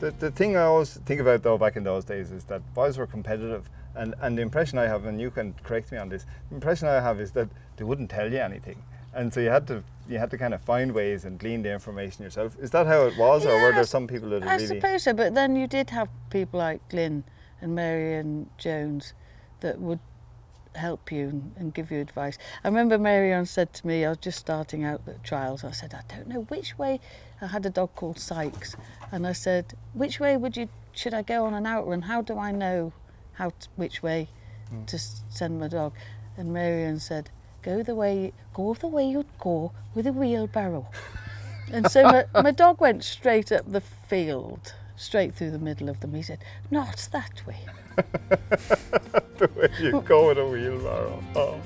The, the thing I always think about though back in those days is that boys were competitive, and, and the impression I have, and you can correct me on this, the impression I have is that they wouldn't tell you anything, and so you had to you had to kind of find ways and glean the information yourself. Is that how it was, or were there some people that I really? I suppose so, but then you did have people like Glyn and Meirion Jones that would help you and, give you advice. I remember Meirion said to me, I was just starting out the trials, I said, I don't know which way, I had a dog called Sykes, and I said, which way would you, should I go on an outrun? How do I know how to, which way hmm. to send my dog? And Meirion said, go the way, go the way you'd go with a wheelbarrow. And so my, my dog went straight up the field, straight through the middle of them. He said, Not that way. the way you go with a wheelbarrow. Oh.